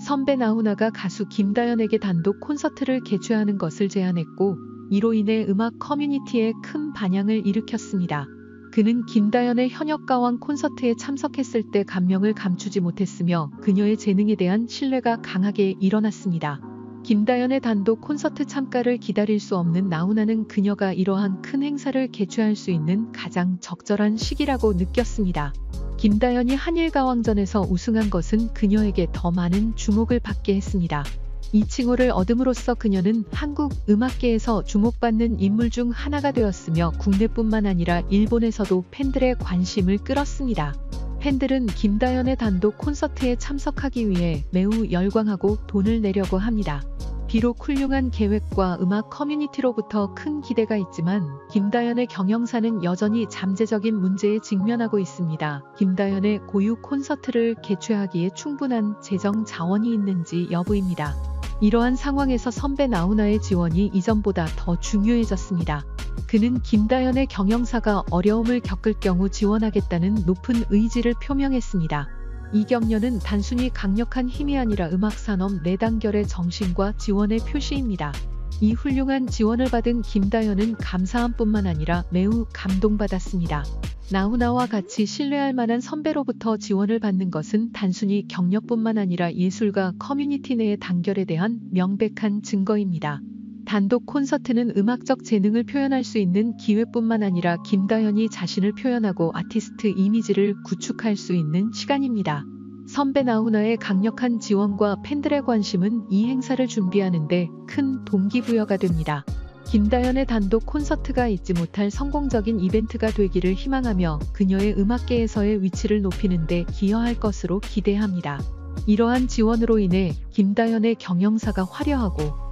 선배 나훈아가 가수 김다연에게 단독 콘서트를 개최하는 것을 제안했고 이로 인해 음악 커뮤니티에 큰 반향을 일으켰습니다. 그는 김다연의 현역가왕 콘서트에 참석했을 때 감명을 감추지 못했으며 그녀의 재능에 대한 신뢰가 강하게 일어났습니다. 김다연의 단독 콘서트 참가를 기다릴 수 없는 나훈아는 그녀가 이러한 큰 행사를 개최할 수 있는 가장 적절한 시기라고 느꼈습니다. 김다연이 한일가왕전에서 우승한 것은 그녀에게 더 많은 주목을 받게 했습니다. 이 칭호를 얻음으로써 그녀는 한국 음악계에서 주목받는 인물 중 하나가 되었으며 국내뿐만 아니라 일본에서도 팬들의 관심을 끌었습니다. 팬들은 김다연의 단독 콘서트에 참석하기 위해 매우 열광하고 돈을 내려고 합니다. 비록 훌륭한 계획과 음악 커뮤니티로부터 큰 기대가 있지만 김다연의 경영사는 여전히 잠재적인 문제에 직면하고 있습니다. 김다연의 고유 콘서트를 개최하기에 충분한 재정 자원이 있는지 여부입니다. 이러한 상황에서 선배 나훈아의 지원이 이전보다 더 중요해졌습니다. 그는 김다연의 경영사가 어려움을 겪을 경우 지원하겠다는 높은 의지를 표명했습니다. 이 격려는 단순히 강력한 힘이 아니라 음악산업 내단결의 정신과 지원의 표시입니다. 이 훌륭한 지원을 받은 김다연은 감사함 뿐만 아니라 매우 감동받았습니다. 나훈아와 같이 신뢰할 만한 선배로부터 지원을 받는 것은 단순히 경력뿐만 아니라 예술가 커뮤니티 내의 단결에 대한 명백한 증거입니다. 단독 콘서트는 음악적 재능을 표현할 수 있는 기회뿐만 아니라 김다연이 자신을 표현하고 아티스트 이미지를 구축할 수 있는 시간입니다. 선배 나훈아의 강력한 지원과 팬들의 관심은 이 행사를 준비하는데 큰 동기부여가 됩니다. 김다연의 단독 콘서트가 잊지 못할 성공적인 이벤트가 되기를 희망하며 그녀의 음악계에서의 위치를 높이는 데 기여할 것으로 기대합니다. 이러한 지원으로 인해 김다연의 경영사가 화려하고